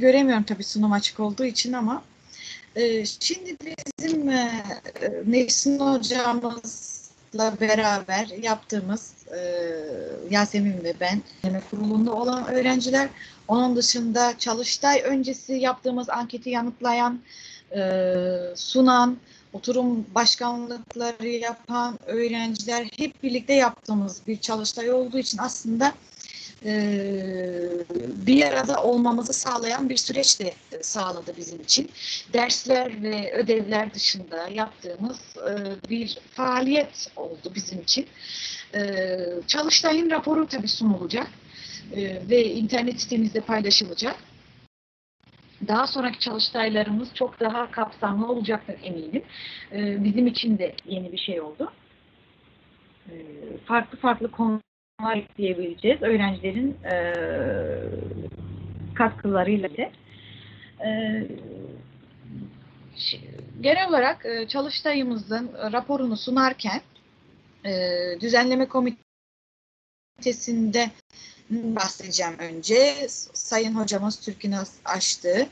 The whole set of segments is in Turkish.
göremiyorum tabii sunum açık olduğu için ama e, şimdi bizim e, Nesin hocamızla beraber yaptığımız e, Yasemin ve ben kurulunda olan öğrenciler onun dışında çalıştay öncesi yaptığımız anketi yanıtlayan e, sunan oturum başkanlıkları yapan öğrenciler hep birlikte yaptığımız bir çalıştay olduğu için aslında e, bir arada olmamızı sağlayan bir süreç de sağladı bizim için. Dersler ve ödevler dışında yaptığımız e, bir faaliyet oldu bizim için. E, Çalıştay'ın raporu tabii sunulacak e, ve internet sitemizde paylaşılacak. Daha sonraki çalıştaylarımız çok daha kapsamlı olacaktır eminim. E, bizim için de yeni bir şey oldu. Farklı farklı konular var ekleyebileceğiz. Öğrencilerin e, katkılarıyla de. E, genel olarak e, çalıştayımızın raporunu sunarken e, düzenleme komitesinde bahsedeceğim önce. Sayın hocamız Türkinaz açtı.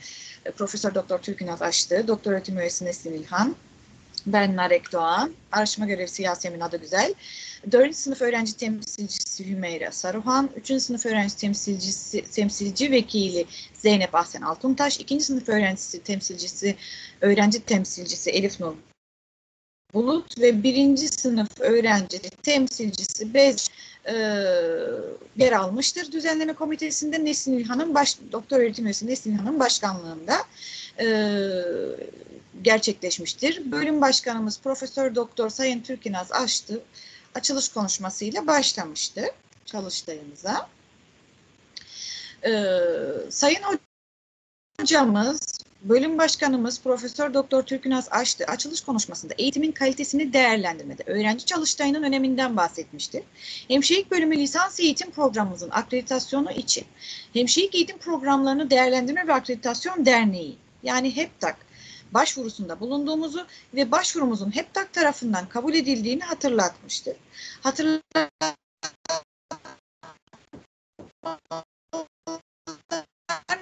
Profesör Doktor Türkinaz açtı. Doktor öğretim üyesi Nesin İlhan. Ben Narek Doğan. Araştırma görevlisi Yasemin Adıgüzel. 4. sınıf öğrenci temsilcisi Hümeyra Saruhan, 3. sınıf öğrenci temsilcisi, temsilci vekili Zeynep Ahsen Altuntaş, 2. sınıf öğrencisi temsilcisi, öğrenci temsilcisi Elif Nur Bulut ve 1. sınıf öğrenci temsilcisi Bez e, yer almıştır. Düzenleme komitesinde Nesin İlhan'ın baş, doktor öğretim üyesi Nesin İlhan'ın başkanlığında e, gerçekleşmiştir. Bölüm başkanımız Profesör Doktor Sayın Türkinaz Açtı açılış konuşmasıyla başlamıştı çalıştayımıza. Ee, Sayın Hocamız, bölüm başkanımız Profesör Doktor Türkünaz Açtı açılış konuşmasında eğitimin kalitesini değerlendirmede öğrenci çalıştayının öneminden bahsetmiştir. Hemşirelik bölümü lisans eğitim programımızın akreditasyonu için Hemşirelik eğitim programlarını değerlendirme ve akreditasyon derneği yani HEPTAK başvurusunda bulunduğumuzu ve başvurumuzun HEPTAK tarafından kabul edildiğini hatırlatmıştır. Hatırlatmıştır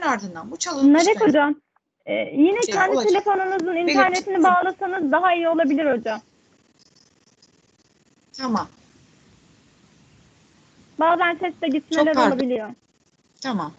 ardından bu çalışma... Narek hocam, e, yine şey kendi olacak. telefonunuzun internetini Benim... bağlasanız daha iyi olabilir hocam. Tamam. Bazen seste gitmeler olabiliyor. Tamam.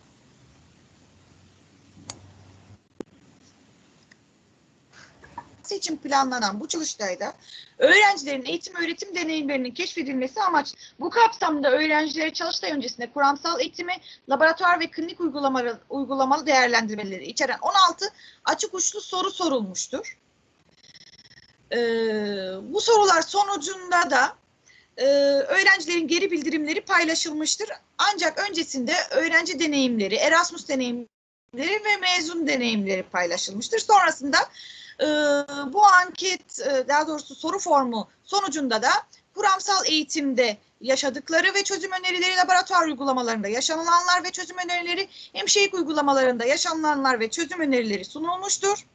İçin planlanan bu çalıştayda öğrencilerin eğitim öğretim deneyimlerinin keşfedilmesi amaç. Bu kapsamda öğrencilere çalıştay öncesinde kuramsal eğitimi, laboratuvar ve klinik uygulamalı, uygulamalı değerlendirmeleri içeren 16 açık uçlu soru sorulmuştur. Ee, bu sorular sonucunda da e, öğrencilerin geri bildirimleri paylaşılmıştır. Ancak öncesinde öğrenci deneyimleri, Erasmus deneyimleri ve mezun deneyimleri paylaşılmıştır. Sonrasında e, bu anket e, daha doğrusu soru formu sonucunda da kuramsal eğitimde yaşadıkları ve çözüm önerileri laboratuvar uygulamalarında yaşanılanlar ve çözüm önerileri hemşirelik uygulamalarında yaşanılanlar ve çözüm önerileri sunulmuştur.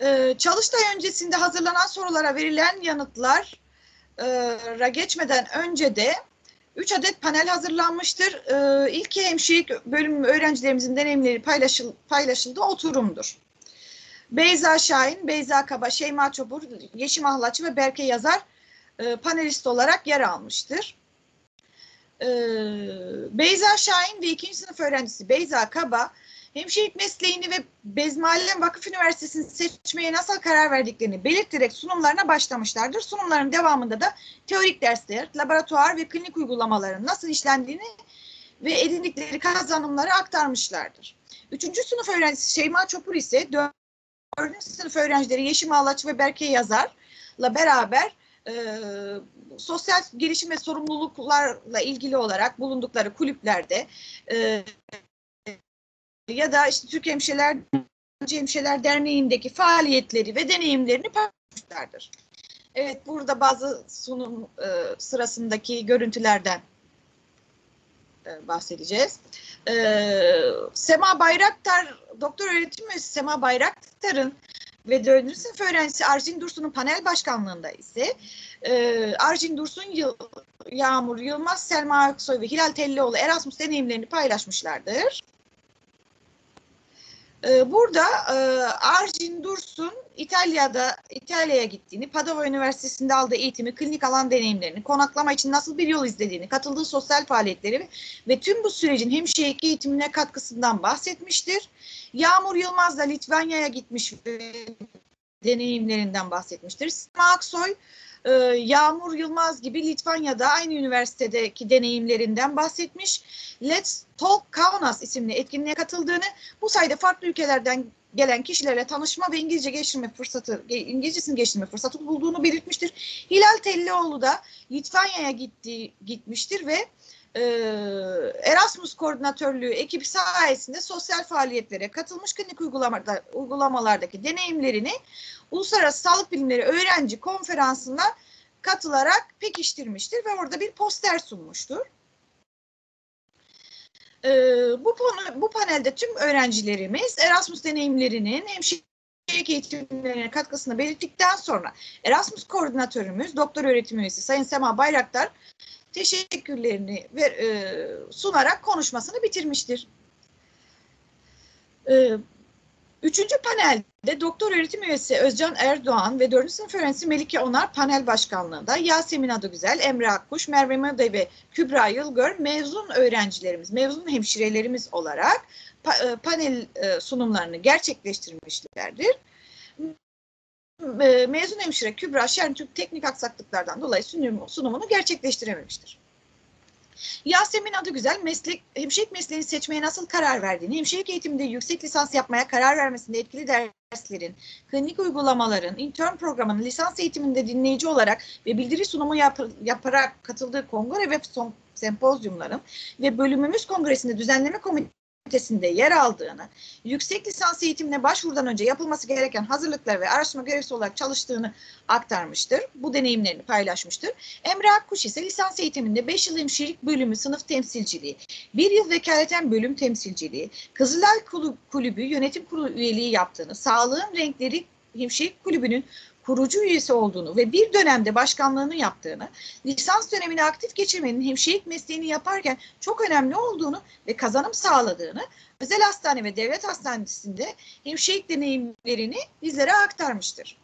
Ee, çalıştay öncesinde hazırlanan sorulara verilen yanıtlara geçmeden önce de 3 adet panel hazırlanmıştır. Ee, ilk hemşirelik bölümü öğrencilerimizin deneyimleri paylaşıl, paylaşıldığı oturumdur. Beyza Şahin, Beyza Kaba, Şeyma Çopur, Yeşim Ahlaçı ve Berke Yazar e, panelist olarak yer almıştır. E, Beyza Şahin ve ikinci sınıf öğrencisi Beyza Kaba, hemşirelik mesleğini ve Bezmialem Vakıf Üniversitesi'ni seçmeye nasıl karar verdiklerini belirterek sunumlarına başlamışlardır. Sunumların devamında da teorik dersler, laboratuvar ve klinik uygulamaların nasıl işlendiğini ve edindikleri kazanımları aktarmışlardır. Üçüncü sınıf öğrencisi Şeyma Çopur ise 4. sınıf öğrencileri Yeşim Ağlaç ve Berke Yazar'la beraber e, sosyal gelişim ve sorumluluklarla ilgili olarak bulundukları kulüplerde e, ya da işte Türk Hemşireler Hemşireler Derneği'ndeki faaliyetleri ve deneyimlerini paylaşmışlardır. Evet burada bazı sunum e, sırasındaki görüntülerden e, bahsedeceğiz. E, Sema Bayraktar, doktor öğretim üyesi Sema Bayraktar'ın ve 4. sınıf öğrencisi Arjin Dursun'un panel başkanlığında ise e, Arjin Dursun, Yıl, Yağmur Yılmaz, Selma Aksoy ve Hilal Tellioğlu Erasmus deneyimlerini paylaşmışlardır. Ee, burada e, Arjin Dursun İtalya'da İtalya'ya gittiğini, Padova Üniversitesi'nde aldığı eğitimi, klinik alan deneyimlerini, konaklama için nasıl bir yol izlediğini, katıldığı sosyal faaliyetleri ve tüm bu sürecin hemşirelik eğitimine katkısından bahsetmiştir. Yağmur Yılmaz da Litvanya'ya gitmiş ve deneyimlerinden bahsetmiştir. Sima Aksoy e, Yağmur Yılmaz gibi Litvanya'da aynı üniversitedeki deneyimlerinden bahsetmiş. Let's Talk Kaunas isimli etkinliğe katıldığını, bu sayede farklı ülkelerden gelen kişilerle tanışma ve İngilizce geliştirme fırsatı, İngilizcesini geliştirme fırsatı bulduğunu belirtmiştir. Hilal Tellioğlu da Litvanya'ya gitti, gitmiştir ve e, Erasmus koordinatörlüğü ekibi sayesinde sosyal faaliyetlere katılmış klinik uygulamada, uygulamalardaki deneyimlerini Uluslararası Sağlık Bilimleri Öğrenci Konferansı'na katılarak pekiştirmiştir ve orada bir poster sunmuştur. Ee, bu, bu panelde tüm öğrencilerimiz Erasmus deneyimlerinin hemşirelik eğitimlerine katkısını belirttikten sonra Erasmus koordinatörümüz, doktor öğretim üyesi Sayın Sema Bayraktar teşekkürlerini ver, e, sunarak konuşmasını bitirmiştir. E, üçüncü panelde doktor öğretim üyesi Özcan Erdoğan ve dördüncü sınıf öğrencisi Melike Onar panel başkanlığında Yasemin Adıgüzel, Emre Akkuş, Merve Made ve Kübra Yılgör mezun öğrencilerimiz, mezun hemşirelerimiz olarak pa, e, panel e, sunumlarını gerçekleştirmişlerdir mezun hemşire Kübra Şentürk teknik aksaklıklardan dolayı sunum, sunumunu gerçekleştirememiştir. Yasemin adı güzel meslek, hemşirelik mesleğini seçmeye nasıl karar verdiğini, hemşirelik eğitiminde yüksek lisans yapmaya karar vermesinde etkili derslerin, klinik uygulamaların, intern programının lisans eğitiminde dinleyici olarak ve bildiri sunumu yap, yaparak katıldığı kongre ve sempozyumların ve bölümümüz kongresinde düzenleme komitesi komitesinde yer aldığını, yüksek lisans eğitimine başvurudan önce yapılması gereken hazırlıklar ve araştırma görevlisi olarak çalıştığını aktarmıştır. Bu deneyimlerini paylaşmıştır. Emre Akkuş ise lisans eğitiminde 5 yıl hemşirelik bölümü sınıf temsilciliği, 1 yıl vekaleten bölüm temsilciliği, Kızılay Kulübü yönetim kurulu üyeliği yaptığını, Sağlığın Renkleri Hemşirelik Kulübü'nün kurucu üyesi olduğunu ve bir dönemde başkanlığını yaptığını, lisans dönemini aktif geçirmenin hemşirelik mesleğini yaparken çok önemli olduğunu ve kazanım sağladığını, özel hastane ve devlet hastanesinde hemşirelik deneyimlerini bizlere aktarmıştır.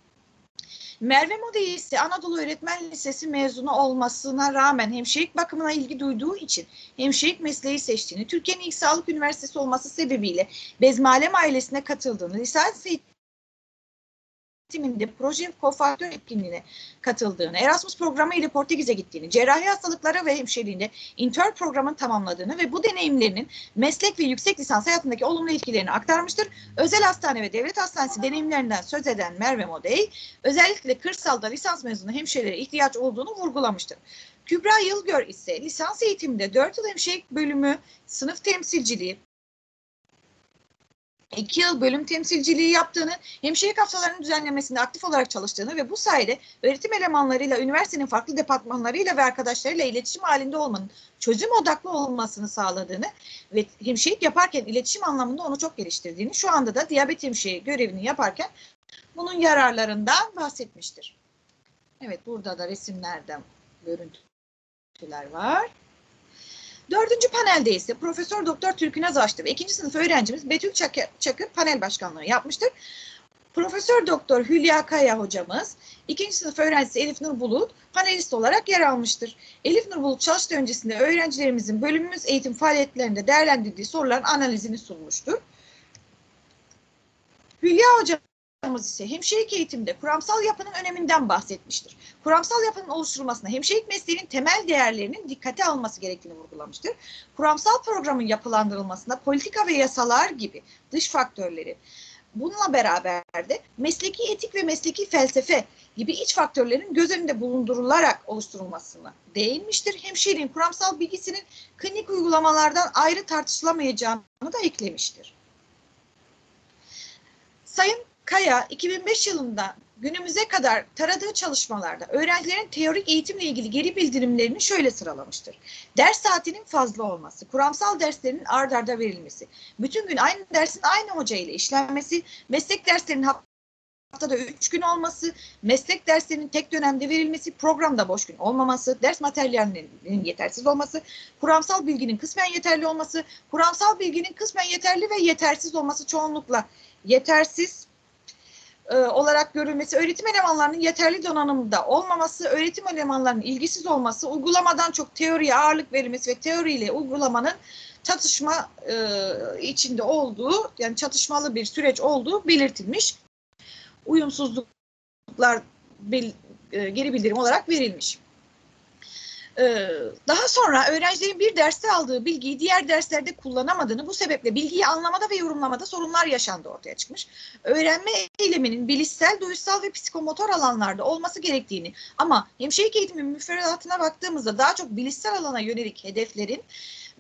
Merve Mode ise Anadolu Öğretmen Lisesi mezunu olmasına rağmen hemşirelik bakımına ilgi duyduğu için hemşirelik mesleği seçtiğini, Türkiye'nin ilk sağlık üniversitesi olması sebebiyle Bezmalem ailesine katıldığını, lisans eğitiminde proje kofaktör etkinliğine katıldığını, Erasmus programı ile Portekiz'e gittiğini, cerrahi hastalıklara ve hemşireliğinde intern programını tamamladığını ve bu deneyimlerinin meslek ve yüksek lisans hayatındaki olumlu etkilerini aktarmıştır. Özel hastane ve devlet hastanesi deneyimlerinden söz eden Merve Modey, özellikle kırsalda lisans mezunu hemşirelere ihtiyaç olduğunu vurgulamıştır. Kübra Yılgör ise lisans eğitiminde 4 yıl hemşirelik bölümü, sınıf temsilciliği, iki yıl bölüm temsilciliği yaptığını, hemşirelik haftalarının düzenlemesinde aktif olarak çalıştığını ve bu sayede öğretim elemanlarıyla, üniversitenin farklı departmanlarıyla ve arkadaşlarıyla iletişim halinde olmanın çözüm odaklı olmasını sağladığını ve hemşirelik yaparken iletişim anlamında onu çok geliştirdiğini, şu anda da diyabet hemşire görevini yaparken bunun yararlarından bahsetmiştir. Evet burada da resimlerden görüntüler var. Dördüncü panelde ise Profesör Doktor Türkünaz Açtı ve ikinci sınıf öğrencimiz Betül Çakır, Çakır panel başkanlığı yapmıştır. Profesör Doktor Hülya Kaya hocamız, ikinci sınıf öğrencisi Elif Nur Bulut panelist olarak yer almıştır. Elif Nur Bulut çalıştığı öncesinde öğrencilerimizin bölümümüz eğitim faaliyetlerinde değerlendirdiği soruların analizini sunmuştur. Hülya hocam hocamız ise hemşirelik eğitimde kuramsal yapının öneminden bahsetmiştir. Kuramsal yapının oluşturulmasında hemşirelik mesleğinin temel değerlerinin dikkate alınması gerektiğini vurgulamıştır. Kuramsal programın yapılandırılmasında politika ve yasalar gibi dış faktörleri bununla beraber de mesleki etik ve mesleki felsefe gibi iç faktörlerin göz önünde bulundurularak oluşturulmasına değinmiştir. Hemşireliğin kuramsal bilgisinin klinik uygulamalardan ayrı tartışılamayacağını da eklemiştir. Sayın Kaya 2005 yılında günümüze kadar taradığı çalışmalarda öğrencilerin teorik eğitimle ilgili geri bildirimlerini şöyle sıralamıştır. Ders saatinin fazla olması, kuramsal derslerin ard arda verilmesi, bütün gün aynı dersin aynı hoca ile işlenmesi, meslek derslerinin haftada 3 gün olması, meslek derslerinin tek dönemde verilmesi, programda boş gün olmaması, ders materyallerinin yetersiz olması, kuramsal bilginin kısmen yeterli olması, kuramsal bilginin kısmen yeterli ve yetersiz olması çoğunlukla yetersiz e, olarak görülmesi, öğretim elemanlarının yeterli donanımda olmaması, öğretim elemanlarının ilgisiz olması, uygulamadan çok teoriye ağırlık verilmesi ve teoriyle uygulamanın çatışma e, içinde olduğu, yani çatışmalı bir süreç olduğu belirtilmiş. Uyumsuzluklar bil, e, geri bildirim olarak verilmiş. Ee, daha sonra öğrencilerin bir derste aldığı bilgiyi diğer derslerde kullanamadığını, bu sebeple bilgiyi anlamada ve yorumlamada sorunlar yaşandığı ortaya çıkmış. Öğrenme eyleminin bilişsel, duysal ve psikomotor alanlarda olması gerektiğini ama hemşirelik eğitimi müfredatına baktığımızda daha çok bilişsel alana yönelik hedeflerin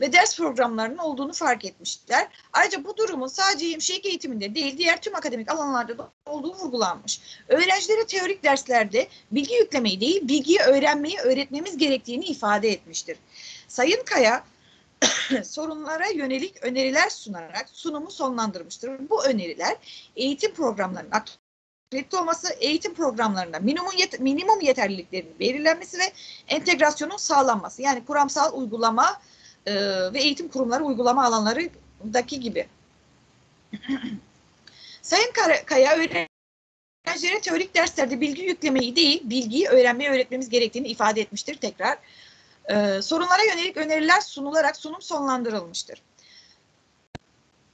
ve ders programlarının olduğunu fark etmişler. Ayrıca bu durumun sadece hemşirelik eğitiminde değil diğer tüm akademik alanlarda da olduğu vurgulanmış. Öğrencilere teorik derslerde bilgi yüklemeyi değil bilgiyi öğrenmeyi öğretmemiz gerektiğini ifade etmiştir. Sayın Kaya sorunlara yönelik öneriler sunarak sunumu sonlandırmıştır. Bu öneriler eğitim programlarının akredite olması, eğitim programlarında minimum, yet minimum yeterliliklerin belirlenmesi ve entegrasyonun sağlanması. Yani kuramsal uygulama ve eğitim kurumları uygulama alanlarındaki gibi. Sayın Kaya öğrencilere teorik derslerde bilgi yüklemeyi değil, bilgiyi öğrenmeyi öğretmemiz gerektiğini ifade etmiştir tekrar. Ee, sorunlara yönelik öneriler sunularak sunum sonlandırılmıştır.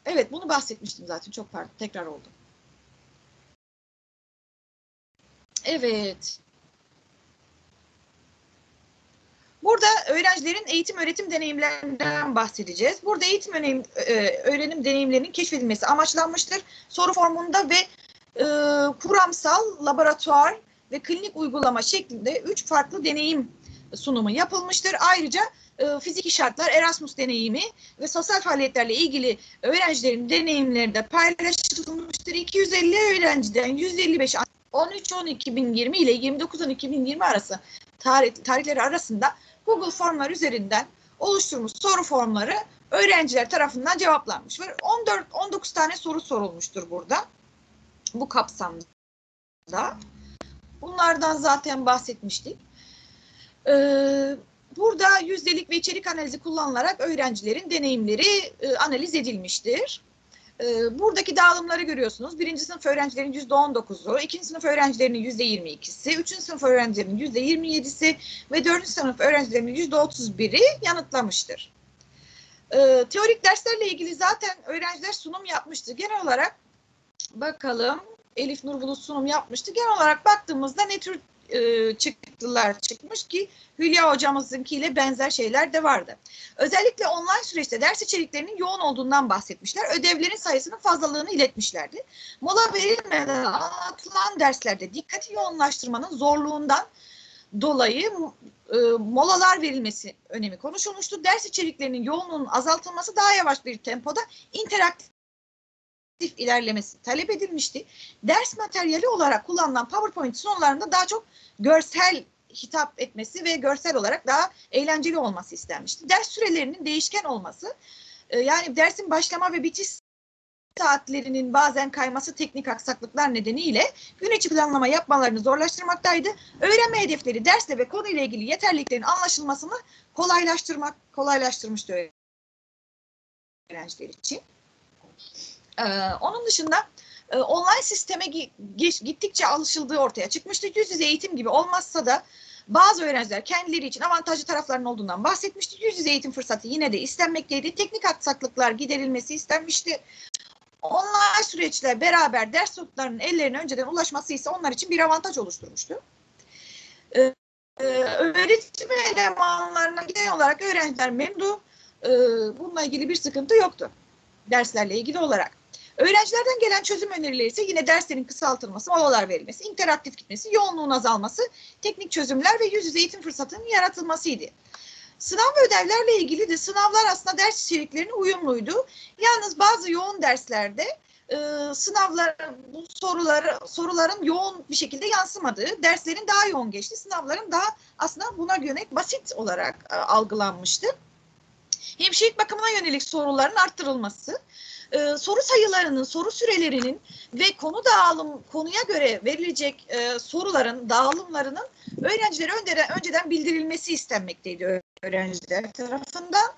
Evet, bunu bahsetmiştim zaten. Çok pardon, tekrar oldu. Evet. Burada öğrencilerin eğitim öğretim deneyimlerinden bahsedeceğiz. Burada eğitim öğrenim, öğrenim deneyimlerinin keşfedilmesi amaçlanmıştır. Soru formunda ve e, kuramsal, laboratuvar ve klinik uygulama şeklinde üç farklı deneyim sunumu yapılmıştır. Ayrıca e, fiziki şartlar, Erasmus deneyimi ve sosyal faaliyetlerle ilgili öğrencilerin deneyimleri de paylaşılmıştır. 250 öğrenciden 155 13-10-2020 ile 29-10-2020 arası tarih, tarihleri arasında Google formlar üzerinden oluşturmuş soru formları öğrenciler tarafından cevaplanmış. Ve 14 19 tane soru sorulmuştur burada. Bu kapsamda. Bunlardan zaten bahsetmiştik. Ee, burada yüzdelik ve içerik analizi kullanılarak öğrencilerin deneyimleri e, analiz edilmiştir. E, buradaki dağılımları görüyorsunuz. Birinci sınıf öğrencilerin yüzde on dokuzu, ikinci sınıf öğrencilerinin yüzde yirmi ikisi, üçüncü sınıf öğrencilerinin yüzde yirmi yedisi ve dördüncü sınıf öğrencilerinin yüzde otuz biri yanıtlamıştır. E, teorik derslerle ilgili zaten öğrenciler sunum yapmıştı. Genel olarak bakalım Elif Nur Bulut sunum yapmıştı. Genel olarak baktığımızda ne tür e, çıktılar çıkmış ki Hülya hocamızınkiyle benzer şeyler de vardı. Özellikle online süreçte ders içeriklerinin yoğun olduğundan bahsetmişler. Ödevlerin sayısının fazlalığını iletmişlerdi. Mola verilmeden anlatılan derslerde dikkati yoğunlaştırmanın zorluğundan dolayı e, molalar verilmesi önemi konuşulmuştu. Ders içeriklerinin yoğunluğunun azaltılması daha yavaş bir tempoda interaktif ilerlemesi talep edilmişti. Ders materyali olarak kullanılan PowerPoint sunumlarında daha çok görsel hitap etmesi ve görsel olarak daha eğlenceli olması istenmişti. Ders sürelerinin değişken olması, e, yani dersin başlama ve bitiş saatlerinin bazen kayması teknik aksaklıklar nedeniyle gün içi planlama yapmalarını zorlaştırmaktaydı. Öğrenme hedefleri dersle ve konuyla ilgili yeterliliklerin anlaşılmasını kolaylaştırmak kolaylaştırmıştı öğrenciler için. Ee, onun dışında e, online sisteme gittikçe alışıldığı ortaya çıkmıştı. Yüz yüze eğitim gibi olmazsa da bazı öğrenciler kendileri için avantajlı taraflarının olduğundan bahsetmişti. Yüz yüze eğitim fırsatı yine de istenmekteydi. Teknik aksaklıklar giderilmesi istenmişti. Online süreçle beraber ders notlarının ellerine önceden ulaşması ise onlar için bir avantaj oluşturmuştu. Ee, e, öğretim elemanlarına giden olarak öğrenciler memnun. Ee, bununla ilgili bir sıkıntı yoktu derslerle ilgili olarak. Öğrencilerden gelen çözüm önerileri ise yine derslerin kısaltılması, molalar verilmesi, interaktif gitmesi, yoğunluğun azalması, teknik çözümler ve yüz yüze eğitim fırsatının yaratılmasıydı. Sınav ve ödevlerle ilgili de sınavlar aslında ders içeriklerine uyumluydu. Yalnız bazı yoğun derslerde e, sınavlar bu soruları soruların yoğun bir şekilde yansımadığı, derslerin daha yoğun geçti, sınavların daha aslında buna yönelik basit olarak e, algılanmıştı. Hemşirelik bakımına yönelik soruların arttırılması, e, soru sayılarının, soru sürelerinin ve konu dağılım konuya göre verilecek e, soruların dağılımlarının öğrencilere önceden, önceden bildirilmesi istenmekteydi öğrenciler tarafından.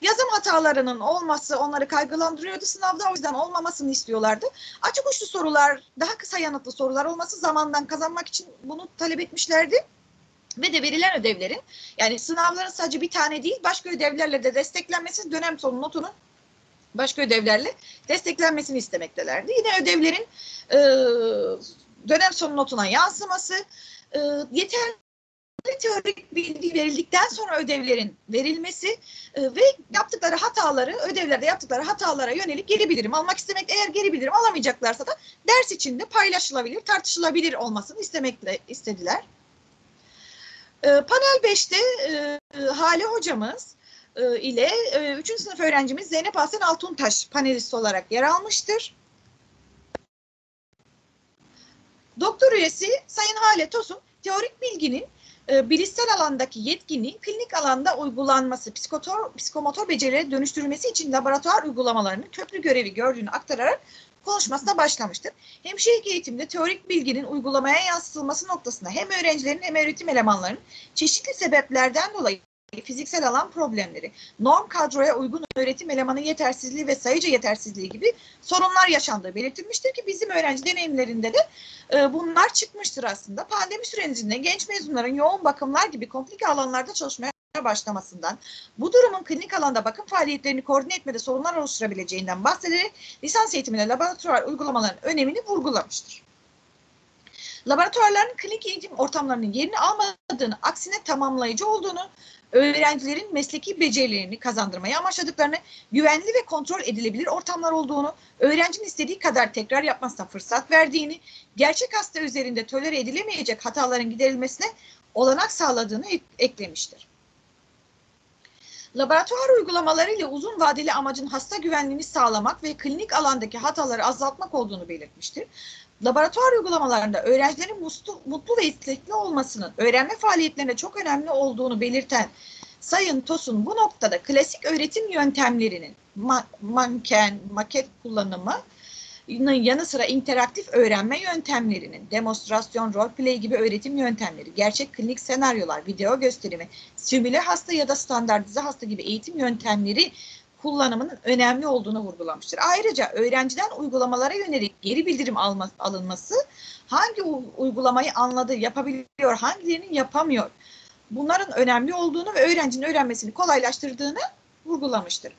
Yazım hatalarının olması onları kaygılandırıyordu sınavda o yüzden olmamasını istiyorlardı. Açık uçlu sorular, daha kısa yanıtlı sorular olması zamandan kazanmak için bunu talep etmişlerdi. Ve de verilen ödevlerin yani sınavların sadece bir tane değil başka ödevlerle de desteklenmesi dönem sonu notunun başka ödevlerle desteklenmesini istemektelerdi. Yine ödevlerin e, dönem sonu notuna yansıması, e, yeterli teorik bilgi verildikten sonra ödevlerin verilmesi e, ve yaptıkları hataları, ödevlerde yaptıkları hatalara yönelik geri bildirim almak istemek. Eğer geri bildirim alamayacaklarsa da ders içinde paylaşılabilir, tartışılabilir olmasını istemekle istediler. E, panel 5'te e, Hale hocamız e, ile e, 3. sınıf öğrencimiz Zeynep Hasan Altuntaş panelist olarak yer almıştır. Doktor üyesi Sayın Hale Tosun, teorik bilginin e, bilişsel alandaki yetkinliğin klinik alanda uygulanması, psikotor, psikomotor becerilere dönüştürülmesi için laboratuvar uygulamalarının köprü görevi gördüğünü aktararak konuşmasına başlamıştır. Hemşirelik eğitimde teorik bilginin uygulamaya yansıtılması noktasında hem öğrencilerin hem öğretim elemanlarının çeşitli sebeplerden dolayı fiziksel alan problemleri, norm kadroya uygun öğretim elemanı yetersizliği ve sayıca yetersizliği gibi sorunlar yaşandığı belirtilmiştir ki bizim öğrenci deneyimlerinde de e, bunlar çıkmıştır aslında. Pandemi sürecinde genç mezunların yoğun bakımlar gibi komplike alanlarda çalışmaya başlamasından, bu durumun klinik alanda bakım faaliyetlerini koordine etmede sorunlar oluşturabileceğinden bahsederek lisans eğitiminde laboratuvar uygulamaların önemini vurgulamıştır. Laboratuvarların klinik eğitim ortamlarının yerini almadığını, aksine tamamlayıcı olduğunu, öğrencilerin mesleki becerilerini kazandırmayı amaçladıklarını, güvenli ve kontrol edilebilir ortamlar olduğunu, öğrencinin istediği kadar tekrar yapmasına fırsat verdiğini, gerçek hasta üzerinde tolere edilemeyecek hataların giderilmesine olanak sağladığını eklemiştir. Laboratuvar uygulamaları ile uzun vadeli amacın hasta güvenliğini sağlamak ve klinik alandaki hataları azaltmak olduğunu belirtmiştir. Laboratuvar uygulamalarında öğrencilerin mutlu, mutlu ve istekli olmasının öğrenme faaliyetlerine çok önemli olduğunu belirten Sayın Tosun bu noktada klasik öğretim yöntemlerinin ma manken, maket kullanımı yanı sıra interaktif öğrenme yöntemlerinin, demonstrasyon, roleplay gibi öğretim yöntemleri, gerçek klinik senaryolar, video gösterimi, simüle hasta ya da standartize hasta gibi eğitim yöntemleri kullanımının önemli olduğunu vurgulamıştır. Ayrıca öğrenciden uygulamalara yönelik geri bildirim alma, alınması hangi uygulamayı anladı, yapabiliyor, hangilerinin yapamıyor bunların önemli olduğunu ve öğrencinin öğrenmesini kolaylaştırdığını vurgulamıştır.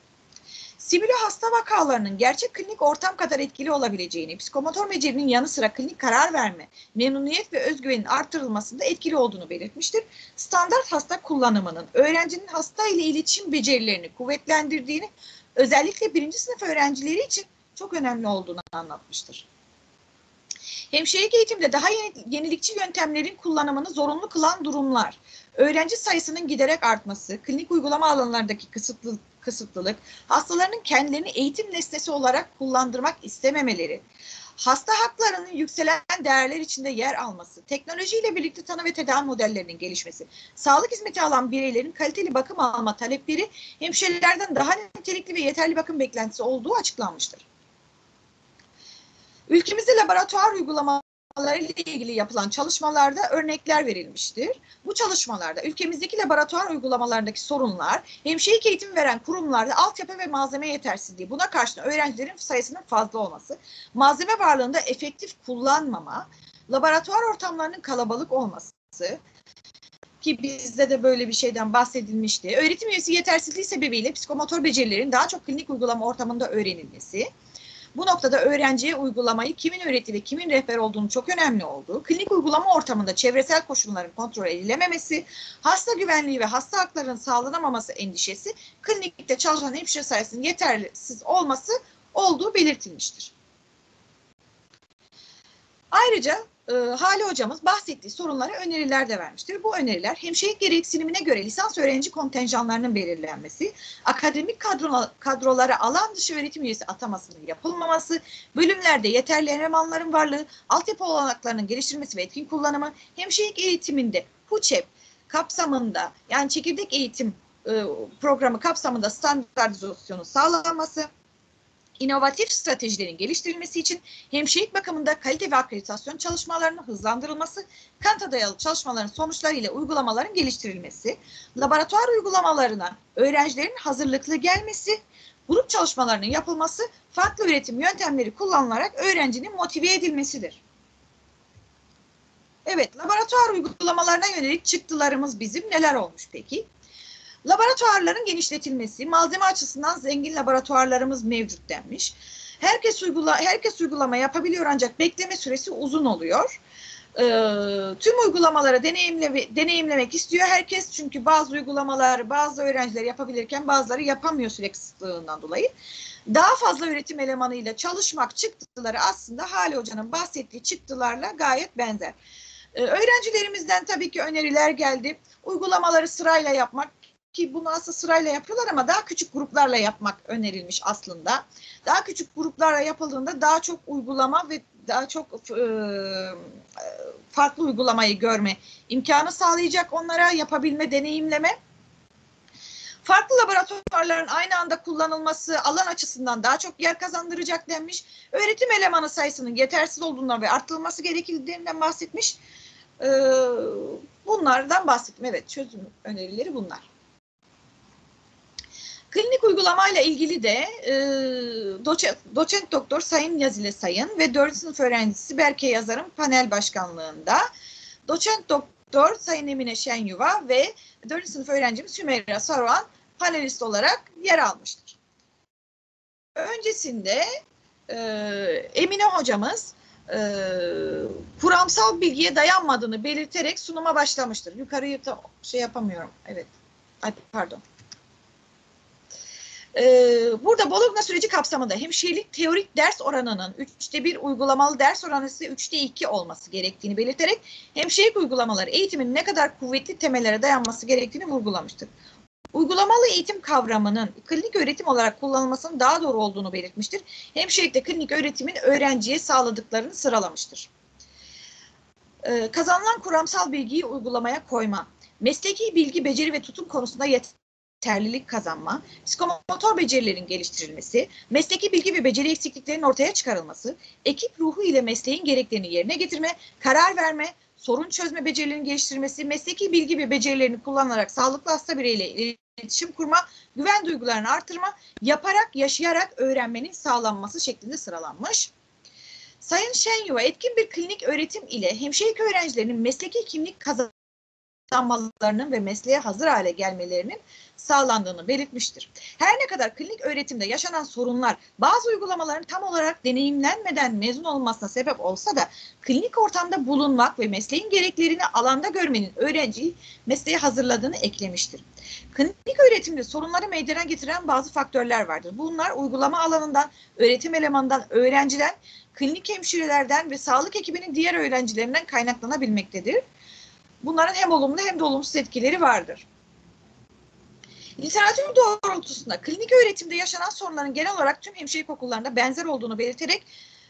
Simüle hasta vakalarının gerçek klinik ortam kadar etkili olabileceğini, psikomotor becerinin yanı sıra klinik karar verme, memnuniyet ve özgüvenin artırılmasında etkili olduğunu belirtmiştir. Standart hasta kullanımının öğrencinin hasta ile iletişim becerilerini kuvvetlendirdiğini, özellikle birinci sınıf öğrencileri için çok önemli olduğunu anlatmıştır. Hemşirelik eğitimde daha yenilikçi yöntemlerin kullanımını zorunlu kılan durumlar, öğrenci sayısının giderek artması, klinik uygulama alanlarındaki kısıtlı, kısıtlılık, hastalarının kendilerini eğitim nesnesi olarak kullandırmak istememeleri, hasta haklarının yükselen değerler içinde yer alması, teknolojiyle birlikte tanı ve tedavi modellerinin gelişmesi, sağlık hizmeti alan bireylerin kaliteli bakım alma talepleri hemşirelerden daha nitelikli ve yeterli bakım beklentisi olduğu açıklanmıştır. Ülkemizde laboratuvar uygulama ile ilgili yapılan çalışmalarda örnekler verilmiştir. Bu çalışmalarda ülkemizdeki laboratuvar uygulamalarındaki sorunlar, hemşirelik eğitim veren kurumlarda altyapı ve malzeme yetersizliği, buna karşın öğrencilerin sayısının fazla olması, malzeme varlığında efektif kullanmama, laboratuvar ortamlarının kalabalık olması, ki bizde de böyle bir şeyden bahsedilmişti. Öğretim üyesi yetersizliği sebebiyle psikomotor becerilerin daha çok klinik uygulama ortamında öğrenilmesi, bu noktada öğrenciye uygulamayı kimin öğretti ve kimin rehber olduğunu çok önemli olduğu, klinik uygulama ortamında çevresel koşulların kontrol edilememesi, hasta güvenliği ve hasta haklarının sağlanamaması endişesi, klinikte çalışan hemşire sayısının yetersiz olması olduğu belirtilmiştir. Ayrıca e, Hali hocamız bahsettiği sorunlara öneriler de vermiştir. Bu öneriler hemşirelik gereksinimine göre lisans öğrenci kontenjanlarının belirlenmesi, akademik kadro, kadrolara alan dışı öğretim üyesi atamasının yapılmaması, bölümlerde yeterli elemanların varlığı, altyapı olanaklarının geliştirilmesi ve etkin kullanımı, hemşirelik eğitiminde HUÇEP kapsamında yani çekirdek eğitim e, programı kapsamında standartizasyonu sağlanması, inovatif stratejilerin geliştirilmesi için hemşirelik bakımında kalite ve akreditasyon çalışmalarının hızlandırılması, kanıta dayalı çalışmaların sonuçlarıyla uygulamaların geliştirilmesi, laboratuvar uygulamalarına öğrencilerin hazırlıklı gelmesi, grup çalışmalarının yapılması, farklı üretim yöntemleri kullanılarak öğrencinin motive edilmesidir. Evet, laboratuvar uygulamalarına yönelik çıktılarımız bizim neler olmuş peki? Laboratuvarların genişletilmesi, malzeme açısından zengin laboratuvarlarımız mevcut denmiş. Herkes uygula herkes uygulama yapabiliyor ancak bekleme süresi uzun oluyor. Ee, tüm uygulamaları deneyimle, deneyimlemek istiyor herkes çünkü bazı uygulamalar bazı öğrenciler yapabilirken bazıları yapamıyor süre kısıtlığından dolayı. Daha fazla üretim elemanıyla çalışmak çıktıları aslında Hali Hoca'nın bahsettiği çıktılarla gayet benzer. Ee, öğrencilerimizden tabii ki öneriler geldi. Uygulamaları sırayla yapmak ki bunu aslında sırayla yapıyorlar ama daha küçük gruplarla yapmak önerilmiş aslında. Daha küçük gruplarla yapıldığında daha çok uygulama ve daha çok e, farklı uygulamayı görme imkanı sağlayacak onlara yapabilme, deneyimleme. Farklı laboratuvarların aynı anda kullanılması alan açısından daha çok yer kazandıracak denmiş. Öğretim elemanı sayısının yetersiz olduğundan ve arttırılması gerekildiğinden bahsetmiş. Ee, bunlardan bahsettim. Evet çözüm önerileri bunlar. Klinik uygulamayla ilgili de e, doçent, doçent doktor Sayın Yazile Sayın ve 4. sınıf öğrencisi Berke Yazar'ın panel başkanlığında doçent doktor Sayın Emine Şenyuva ve 4. sınıf öğrencimiz Hümeyra Saruhan panelist olarak yer almıştır. Öncesinde e, Emine hocamız e, kuramsal bilgiye dayanmadığını belirterek sunuma başlamıştır. Yukarıyı da şey yapamıyorum. Evet. Ay, pardon. Ee, burada Bologna süreci kapsamında hemşirelik teorik ders oranının 3'te 1 uygulamalı ders oranı ise 3'te 2 olması gerektiğini belirterek hemşirelik uygulamaları eğitimin ne kadar kuvvetli temellere dayanması gerektiğini vurgulamıştır. Uygulamalı eğitim kavramının klinik öğretim olarak kullanılmasının daha doğru olduğunu belirtmiştir. Hemşirelikte klinik öğretimin öğrenciye sağladıklarını sıralamıştır. Ee, kazanılan kuramsal bilgiyi uygulamaya koyma, mesleki bilgi, beceri ve tutum konusunda yeterli yeterlilik kazanma, psikomotor becerilerin geliştirilmesi, mesleki bilgi ve beceri eksikliklerinin ortaya çıkarılması, ekip ruhu ile mesleğin gereklerini yerine getirme, karar verme, sorun çözme becerilerinin geliştirilmesi, mesleki bilgi ve becerilerini kullanarak sağlıklı hasta bireyle iletişim kurma, güven duygularını artırma, yaparak, yaşayarak öğrenmenin sağlanması şeklinde sıralanmış. Sayın Şenyuva etkin bir klinik öğretim ile hemşirelik öğrencilerinin mesleki kimlik kazanmalarının ve mesleğe hazır hale gelmelerinin sağlandığını belirtmiştir. Her ne kadar klinik öğretimde yaşanan sorunlar bazı uygulamaların tam olarak deneyimlenmeden mezun olmasına sebep olsa da klinik ortamda bulunmak ve mesleğin gereklerini alanda görmenin öğrenciyi mesleğe hazırladığını eklemiştir. Klinik öğretimde sorunları meydana getiren bazı faktörler vardır. Bunlar uygulama alanından, öğretim elemanından, öğrenciden, klinik hemşirelerden ve sağlık ekibinin diğer öğrencilerinden kaynaklanabilmektedir. Bunların hem olumlu hem de olumsuz etkileri vardır. Literatür doğrultusunda klinik öğretimde yaşanan sorunların genel olarak tüm hemşirelik okullarında benzer olduğunu belirterek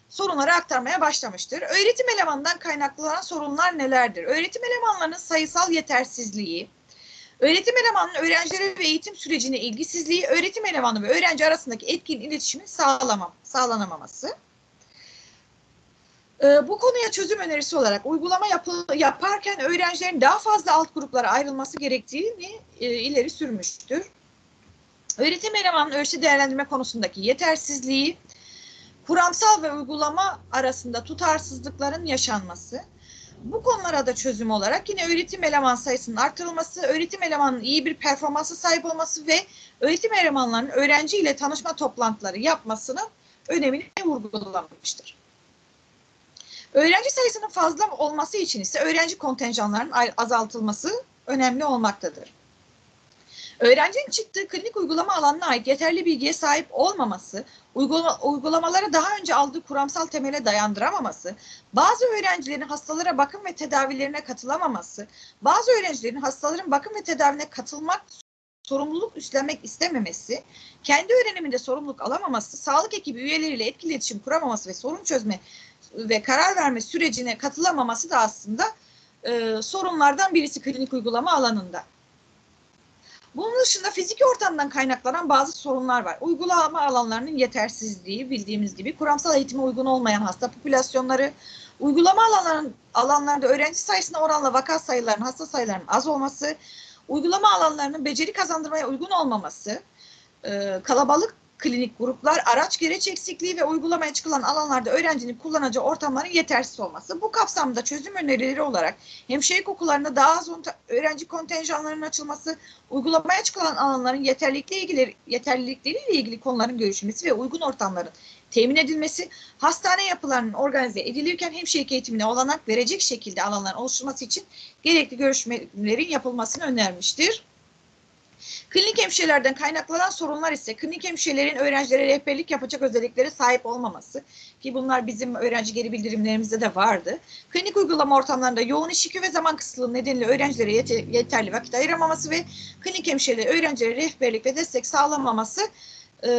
sorunları aktarmaya başlamıştır. Öğretim elemanından kaynaklanan sorunlar nelerdir? Öğretim elemanlarının sayısal yetersizliği, öğretim elemanının öğrencilere ve eğitim sürecine ilgisizliği, öğretim elemanı ve öğrenci arasındaki etkin iletişimin sağlamam, sağlanamaması. Ee, bu konuya çözüm önerisi olarak uygulama yapı, yaparken öğrencilerin daha fazla alt gruplara ayrılması gerektiğini e, ileri sürmüştür. Öğretim elemanının ölçü değerlendirme konusundaki yetersizliği, kuramsal ve uygulama arasında tutarsızlıkların yaşanması, bu konulara da çözüm olarak yine öğretim eleman sayısının artırılması, öğretim elemanının iyi bir performansı sahip olması ve öğretim elemanlarının öğrenci ile tanışma toplantıları yapmasının önemini vurgulamıştır. Öğrenci sayısının fazla olması için ise öğrenci kontenjanlarının azaltılması önemli olmaktadır. Öğrencinin çıktığı klinik uygulama alanına ait yeterli bilgiye sahip olmaması, uygulama, uygulamaları daha önce aldığı kuramsal temele dayandıramaması, bazı öğrencilerin hastalara bakım ve tedavilerine katılamaması, bazı öğrencilerin hastaların bakım ve tedavine katılmak sorumluluk üstlenmek istememesi, kendi öğreniminde sorumluluk alamaması, sağlık ekibi üyeleriyle etkili iletişim kuramaması ve sorun çözme ve karar verme sürecine katılamaması da aslında e, sorunlardan birisi klinik uygulama alanında. Bunun dışında fiziki ortamdan kaynaklanan bazı sorunlar var. Uygulama alanlarının yetersizliği bildiğimiz gibi kuramsal eğitime uygun olmayan hasta popülasyonları, uygulama alanların, alanlarda öğrenci sayısına oranla vaka sayılarının, hasta sayılarının az olması, uygulama alanlarının beceri kazandırmaya uygun olmaması, e, kalabalık klinik gruplar, araç gereç eksikliği ve uygulamaya çıkılan alanlarda öğrencinin kullanacağı ortamların yetersiz olması. Bu kapsamda çözüm önerileri olarak hemşirelik okullarında daha az öğrenci kontenjanlarının açılması, uygulamaya çıkılan alanların yeterlilikle ilgili yeterlilikleriyle ilgili konuların görüşülmesi ve uygun ortamların temin edilmesi, hastane yapılarının organize edilirken hemşirelik eğitimine olanak verecek şekilde alanların oluşturması için gerekli görüşmelerin yapılmasını önermiştir. Klinik hemşirelerden kaynaklanan sorunlar ise klinik hemşirelerin öğrencilere rehberlik yapacak özelliklere sahip olmaması ki bunlar bizim öğrenci geri bildirimlerimizde de vardı. Klinik uygulama ortamlarında yoğun iş yükü ve zaman kısıtlılığı nedeniyle öğrencilere yeterli vakit ayıramaması ve klinik hemşirelere öğrencilere rehberlik ve destek sağlamaması e,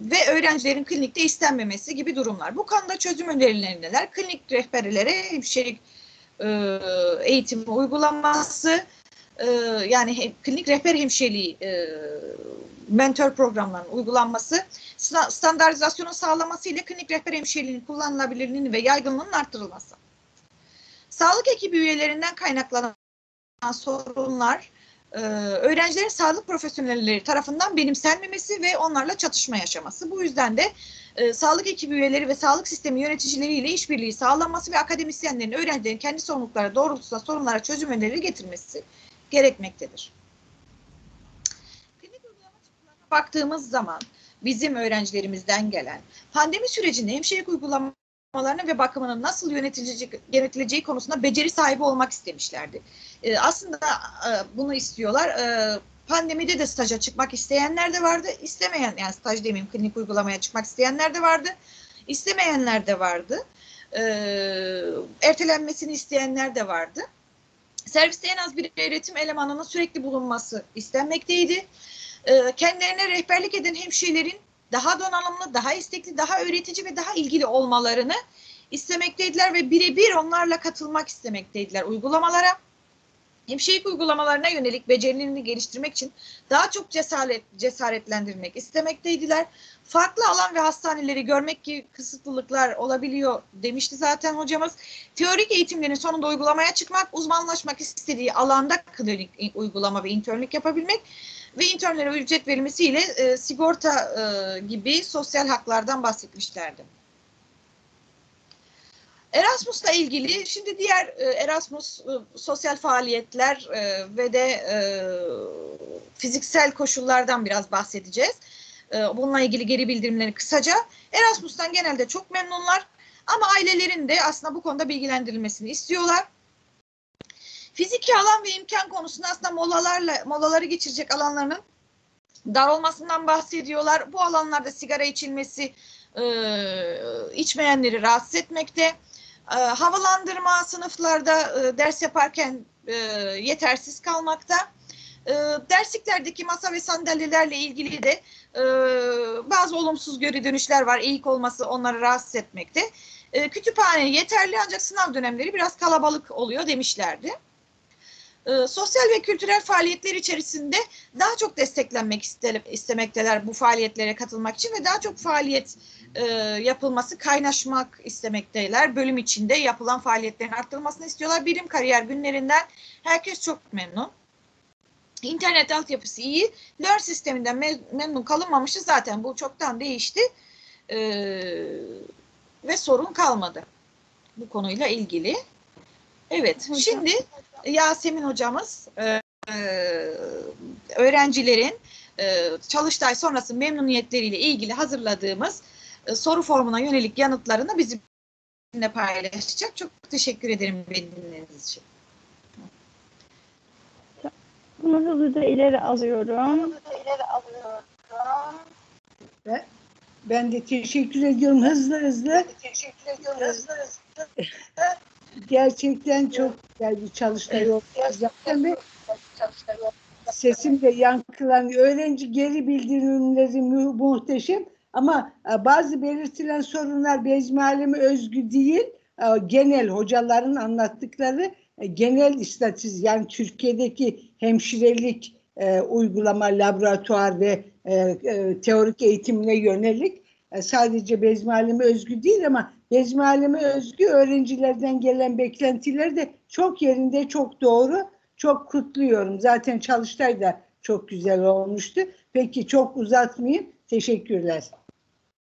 ve öğrencilerin klinikte istenmemesi gibi durumlar. Bu konuda çözüm önerileri neler? Klinik rehberlere hemşirelik e, eğitimi uygulaması, e, yani he, klinik rehber hemşireliği e, mentor programlarının uygulanması, standartizasyonu sağlaması ile klinik rehber hemşireliğinin kullanılabilirliğinin ve yaygınlığının arttırılması. Sağlık ekibi üyelerinden kaynaklanan sorunlar, e, öğrencilerin sağlık profesyonelleri tarafından benimsenmemesi ve onlarla çatışma yaşaması. Bu yüzden de e, sağlık ekibi üyeleri ve sağlık sistemi yöneticileriyle işbirliği sağlanması ve akademisyenlerin öğrencilerin kendi sorumlulukları doğrultusunda sorunlara çözüm önerileri getirmesi gerekmektedir. Klinik uygulama çıktılarına baktığımız zaman bizim öğrencilerimizden gelen pandemi sürecinde hemşirelik uygulamalarının ve bakımının nasıl yönetileceği, yönetileceği konusunda beceri sahibi olmak istemişlerdi. Ee, aslında e, bunu istiyorlar. Ee, pandemide de staja çıkmak isteyenler de vardı. İstemeyen yani staj demeyeyim klinik uygulamaya çıkmak isteyenler de vardı. İstemeyenler de vardı. Ee, ertelenmesini isteyenler de vardı. Serviste en az bir öğretim elemanının sürekli bulunması istenmekteydi. Ee, kendilerine rehberlik eden hemşirelerin daha donanımlı, daha istekli, daha öğretici ve daha ilgili olmalarını istemekteydiler ve birebir onlarla katılmak istemekteydiler uygulamalara. Hemşirelik uygulamalarına yönelik becerilerini geliştirmek için daha çok cesaret, cesaretlendirmek istemekteydiler. Farklı alan ve hastaneleri görmek gibi kısıtlılıklar olabiliyor demişti zaten hocamız. Teorik eğitimlerin sonunda uygulamaya çıkmak, uzmanlaşmak istediği alanda klinik uygulama ve internlik yapabilmek ve internlere ücret verilmesiyle e, sigorta e, gibi sosyal haklardan bahsetmişlerdi. Erasmus'la ilgili şimdi diğer e, Erasmus e, sosyal faaliyetler e, ve de fiziksel koşullardan biraz bahsedeceğiz. E, bununla ilgili geri bildirimleri kısaca. Erasmus'tan genelde çok memnunlar ama ailelerin de aslında bu konuda bilgilendirilmesini istiyorlar. Fiziki alan ve imkan konusunda aslında molalarla molaları geçirecek alanlarının dar olmasından bahsediyorlar. Bu alanlarda sigara içilmesi e, içmeyenleri rahatsız etmekte. E, havalandırma sınıflarda e, ders yaparken e, yetersiz kalmakta. E, dersliklerdeki masa ve sandalyelerle ilgili de e, bazı olumsuz geri dönüşler var. Eğik olması onları rahatsız etmekte. E, kütüphane yeterli ancak sınav dönemleri biraz kalabalık oluyor demişlerdi. Sosyal ve kültürel faaliyetler içerisinde daha çok desteklenmek istemekteler bu faaliyetlere katılmak için ve daha çok faaliyet e, yapılması, kaynaşmak istemekteler. Bölüm içinde yapılan faaliyetlerin arttırılmasını istiyorlar. Bilim kariyer günlerinden herkes çok memnun. İnternet altyapısı iyi. Learn sisteminden me memnun kalınmamıştı zaten. Bu çoktan değişti. E, ve sorun kalmadı. Bu konuyla ilgili. Evet, şimdi Yasemin hocamız e, öğrencilerin e, çalıştay sonrası memnuniyetleriyle ilgili hazırladığımız e, soru formuna yönelik yanıtlarını bizimle paylaşacak. Çok teşekkür ederim beni dinlediğiniz için. Bunu hızlıca ileri alıyorum. Ben, ben de teşekkür ediyorum hızlı hızlı. Teşekkür ediyorum hızlı hızlı. Gerçekten çok güzel bir çalıştay oldu. Zaten ve sesim de yankılanıyor. Öğrenci geri bildirimleri mu muhteşem. Ama e, bazı belirtilen sorunlar Bezmi Alemi özgü değil. E, genel hocaların anlattıkları e, genel istatistik yani Türkiye'deki hemşirelik uygulama, laboratuvar ve teorik eğitimine yönelik sadece Bezmi Alemi özgü değil ama Bezmi Alemi özgü öğrencilerden gelen beklentiler de çok yerinde, çok doğru. Çok kutluyorum. Zaten Çalıştay da çok güzel olmuştu. Peki çok uzatmayayım. Teşekkürler.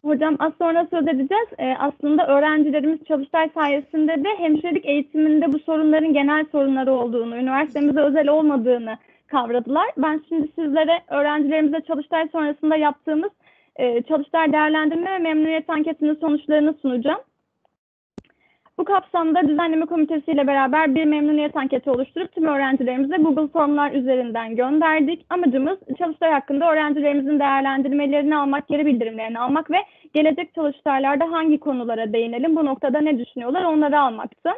Hocam az sonra söz edeceğiz. Ee, aslında öğrencilerimiz Çalıştay sayesinde de hemşirelik eğitiminde bu sorunların genel sorunları olduğunu, üniversitemize özel olmadığını kavradılar. Ben şimdi sizlere öğrencilerimize Çalıştay sonrasında yaptığımız e, Çalıştay değerlendirme ve memnuniyet anketinin sonuçlarını sunacağım. Bu kapsamda düzenleme komitesiyle beraber bir memnuniyet anketi oluşturup tüm öğrencilerimize Google Formlar üzerinden gönderdik. Amacımız Çalıştay hakkında öğrencilerimizin değerlendirmelerini almak, geri bildirimlerini almak ve gelecek çalıştaylarda hangi konulara değinelim, bu noktada ne düşünüyorlar onları almaktı.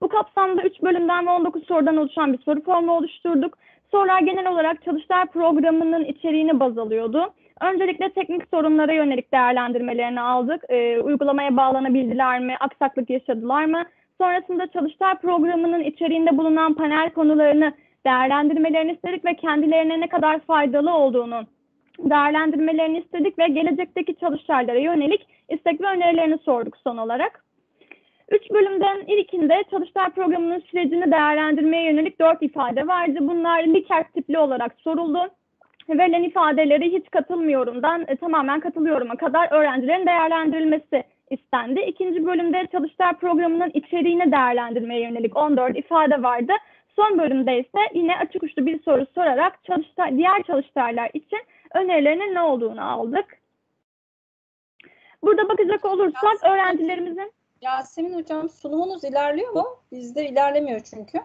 Bu kapsamda 3 bölümden ve 19 sorudan oluşan bir soru formu oluşturduk. Sorular genel olarak Çalıştay programının içeriğini baz alıyordu. Öncelikle teknik sorunlara yönelik değerlendirmelerini aldık. E, uygulamaya bağlanabildiler mi, aksaklık yaşadılar mı? Sonrasında Çalıştay programının içeriğinde bulunan panel konularını değerlendirmelerini istedik ve kendilerine ne kadar faydalı olduğunu değerlendirmelerini istedik ve gelecekteki çalıştaylara yönelik istek ve önerilerini sorduk son olarak. Üç bölümden ilkinde Çalıştay programının sürecini değerlendirmeye yönelik dört ifade vardı. Bunlar Likert tipli olarak soruldu verilen ifadeleri hiç katılmıyorumdan e, tamamen katılıyorum'a kadar öğrencilerin değerlendirilmesi istendi. İkinci bölümde çalıştay programının içeriğini değerlendirmeye yönelik 14 ifade vardı. Son bölümde ise yine açık uçlu bir soru sorarak çalıştay, diğer çalıştaylar için önerilerinin ne olduğunu aldık. Burada bakacak olursak Yasemin, öğrencilerimizin... Yasemin Hocam sunumunuz ilerliyor mu? Bizde ilerlemiyor çünkü.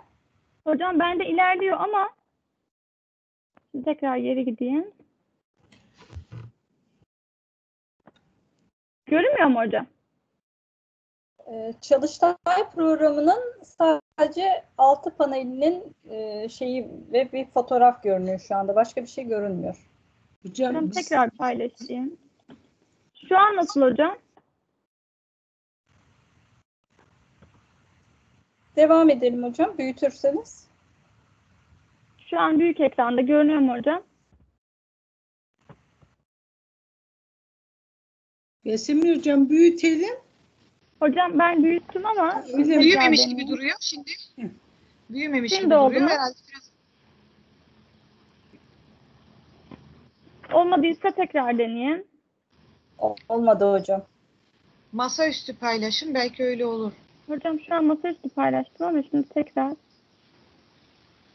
Hocam bende ilerliyor ama tekrar geri gideyim. Görünmüyor mu hocam? Ee, Çalıştay programının sadece altı panelinin e, şeyi ve bir fotoğraf görünüyor şu anda. Başka bir şey görünmüyor. Hocam Ben tekrar paylaşayım. Şu an nasıl hocam? Devam edelim hocam. Büyütürseniz. Şu an büyük ekranda görünüyor mu hocam? Yasemin Hocam büyütelim. Hocam ben büyüttüm ama Öyle? Büyümemiş gibi duruyor şimdi. Büyümemiş Şimdi gibi oldu duruyor. mu? Herhalde biraz olmadıysa tekrar deneyeyim. O- Olmadı hocam. masaüstü paylaşım belki öyle olur. Hocam şu an masaüstü paylaştım ama şimdi tekrar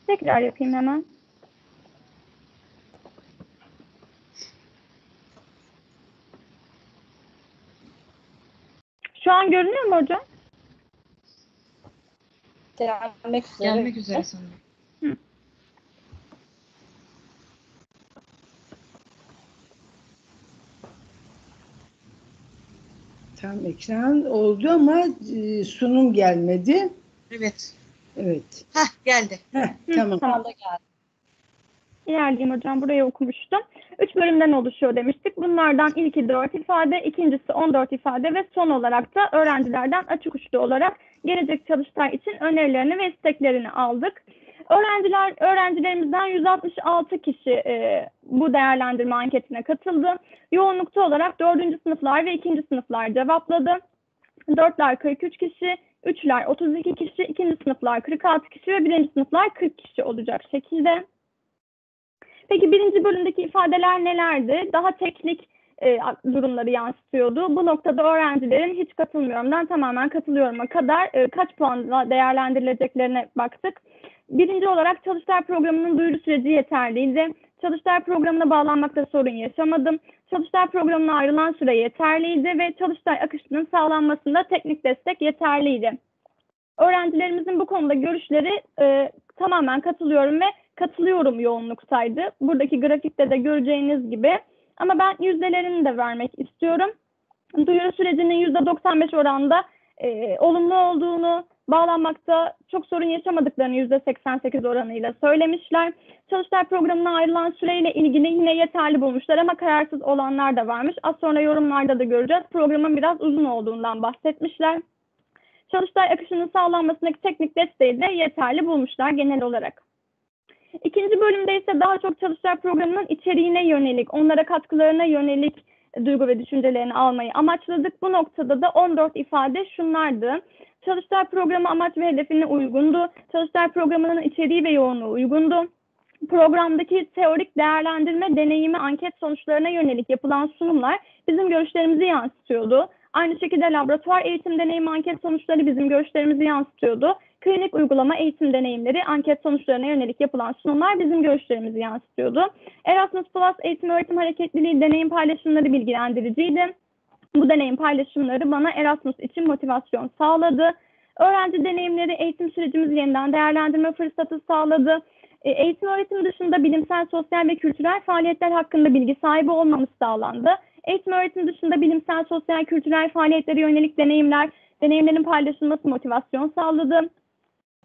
tekrar yapayım hemen. Şu an görünüyor mu hocam? Gelmek üzere. Gelmek üzere sanırım. Tam ekran oldu ama e, sunum gelmedi. Evet. Evet. Heh geldi. Heh, tamam. Şu anda geldi. İlerleyeyim hocam. Burayı okumuştum. Üç bölümden oluşuyor demiştik. Bunlardan ilki dört ifade, ikincisi 14 ifade ve son olarak da öğrencilerden açık uçlu olarak gelecek çalıştay için önerilerini ve isteklerini aldık. Öğrenciler, öğrencilerimizden 166 kişi e, bu değerlendirme anketine katıldı. Yoğunlukta olarak 4. sınıflar ve 2. sınıflar cevapladı. 4'ler 43 kişi, 3'ler 32 kişi, 2. sınıflar 46 kişi ve 1. sınıflar 40 kişi olacak şekilde. Peki birinci bölümdeki ifadeler nelerdi? Daha teknik e, durumları yansıtıyordu. Bu noktada öğrencilerin hiç katılmıyorumdan tamamen katılıyorum'a kadar e, kaç puanla değerlendirileceklerine baktık. Birinci olarak Çalıştay programının duyuru süreci yeterliydi. Çalıştay programına bağlanmakta sorun yaşamadım. Çalıştay programına ayrılan süre yeterliydi ve Çalıştay akışının sağlanmasında teknik destek yeterliydi. Öğrencilerimizin bu konuda görüşleri e, tamamen katılıyorum ve katılıyorum yoğunluktaydı. Buradaki grafikte de göreceğiniz gibi. Ama ben yüzdelerini de vermek istiyorum. Duyuru sürecinin %95 oranda e, olumlu olduğunu, bağlanmakta çok sorun yaşamadıklarını %88 oranıyla söylemişler. Çalıştay programına ayrılan süreyle ilgili yine yeterli bulmuşlar ama kararsız olanlar da varmış. Az sonra yorumlarda da göreceğiz. Programın biraz uzun olduğundan bahsetmişler. Çalıştay akışının sağlanmasındaki teknik desteği de yeterli bulmuşlar genel olarak. İkinci bölümde ise daha çok Çalıştay programının içeriğine yönelik, onlara katkılarına yönelik duygu ve düşüncelerini almayı amaçladık. Bu noktada da 14 ifade şunlardı. Çalıştay programı amaç ve hedefine uygundu. Çalıştay programının içeriği ve yoğunluğu uygundu. Programdaki teorik değerlendirme, deneyimi, anket sonuçlarına yönelik yapılan sunumlar bizim görüşlerimizi yansıtıyordu. Aynı şekilde laboratuvar eğitim deneyim anket sonuçları bizim görüşlerimizi yansıtıyordu. Klinik uygulama eğitim deneyimleri anket sonuçlarına yönelik yapılan sunumlar bizim görüşlerimizi yansıtıyordu. Erasmus Plus eğitim öğretim hareketliliği deneyim paylaşımları bilgilendiriciydi. Bu deneyim paylaşımları bana Erasmus için motivasyon sağladı. Öğrenci deneyimleri eğitim sürecimizi yeniden değerlendirme fırsatı sağladı. E, Eğitim öğretim dışında bilimsel, sosyal ve kültürel faaliyetler hakkında bilgi sahibi olmamız sağlandı. Eğitim öğretim dışında bilimsel, sosyal, kültürel faaliyetlere yönelik deneyimler, deneyimlerin paylaşılması motivasyon sağladı.